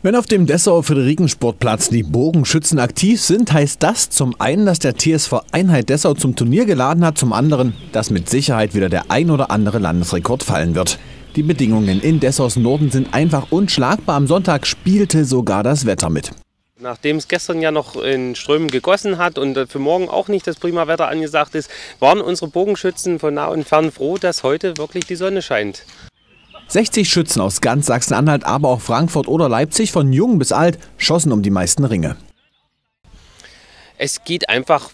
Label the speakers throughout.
Speaker 1: Wenn auf dem Dessauer Friederikensportplatz die Bogenschützen aktiv sind, heißt das zum einen, dass der TSV Einheit Dessau zum Turnier geladen hat, zum anderen, dass mit Sicherheit wieder der ein oder andere Landesrekord fallen wird. Die Bedingungen in Dessaus Norden sind einfach unschlagbar. Am Sonntag spielte sogar das Wetter mit.
Speaker 2: Nachdem es gestern ja noch in Strömen gegossen hat und für morgen auch nicht das prima Wetter angesagt ist, waren unsere Bogenschützen von nah und fern froh, dass heute wirklich die Sonne scheint.
Speaker 1: 60 Schützen aus ganz Sachsen-Anhalt, aber auch Frankfurt oder Leipzig, von jung bis alt, schossen um die meisten Ringe.
Speaker 2: Es geht einfach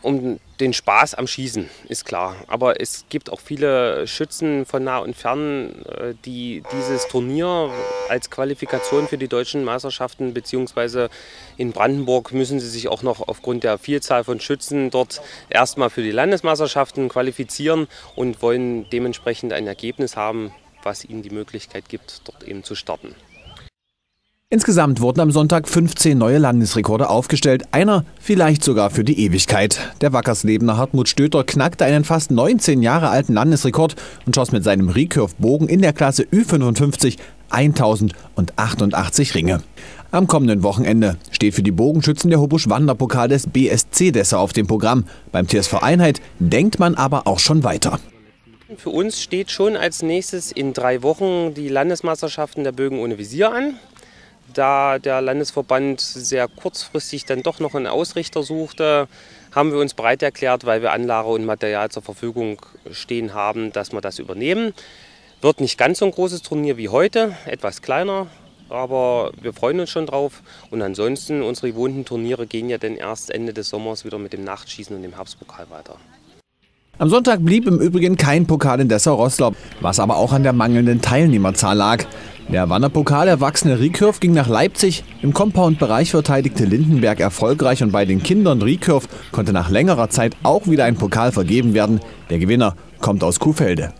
Speaker 2: um den Spaß am Schießen, ist klar. Aber es gibt auch viele Schützen von nah und fern, äh, die dieses Turnier als Qualifikation für die deutschen Meisterschaften beziehungsweise in Brandenburg müssen sie sich auch noch aufgrund der Vielzahl von Schützen dort erstmal für die Landesmeisterschaften qualifizieren und wollen dementsprechend ein Ergebnis haben, was ihnen die Möglichkeit gibt, dort eben zu starten.
Speaker 1: Insgesamt wurden am Sonntag 15 neue Landesrekorde aufgestellt, einer vielleicht sogar für die Ewigkeit. Der Wackerslebener Hartmut Stöter knackte einen fast 19 Jahre alten Landesrekord und schoss mit seinem Recurve-Bogen in der Klasse Ü55 1088 Ringe. Am kommenden Wochenende steht für die Bogenschützen der Hobusch Wanderpokal des BSC Dessau auf dem Programm. Beim TSV Einheit denkt man aber auch schon weiter.
Speaker 2: Für uns steht schon als nächstes in drei Wochen die Landesmeisterschaften der Bögen ohne Visier an. Da der Landesverband sehr kurzfristig dann doch noch einen Ausrichter suchte, haben wir uns bereit erklärt, weil wir Anlage und Material zur Verfügung stehen haben, dass wir das übernehmen. Wird nicht ganz so ein großes Turnier wie heute, etwas kleiner, aber wir freuen uns schon drauf. Und ansonsten, unsere gewohnten Turniere gehen ja dann erst Ende des Sommers wieder mit dem Nachtschießen und dem Herbstpokal weiter.
Speaker 1: Am Sonntag blieb im Übrigen kein Pokal in Dessau-Rosslau, was aber auch an der mangelnden Teilnehmerzahl lag. Der Wanderpokal erwachsene Recurve ging nach Leipzig. Im Compound-Bereich verteidigte Lindenberg erfolgreich und bei den Kindern Recurve konnte nach längerer Zeit auch wieder ein Pokal vergeben werden. Der Gewinner kommt aus Kuhfelde.